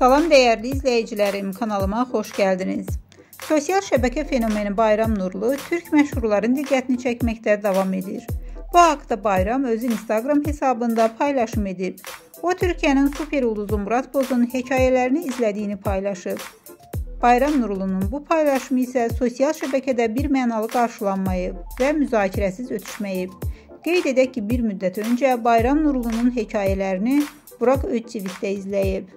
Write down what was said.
Salam dəyərli izləyicilərim, kanalıma xoş gəldiniz. Sosial şəbəkə fenomeni Bayram Nurlu türk məşhurların diqqətini çəkməkdə davam edir. Bu haqda Bayram öz Instagram hesabında paylaşım edib. O Türkiyənin super ulduzu Murad Bozun hekayələrini izlədiyini paylaşıb. Bayram Nurlunun bu paylaşımı isə sosial şəbəkədə bir mənalı qarşılanmayıb və müzakirəsiz ötüşməyib. Qeyd edək ki, bir müddət öncə Bayram Nurlunun hekayələrini Burak Özçivitdə izləyib.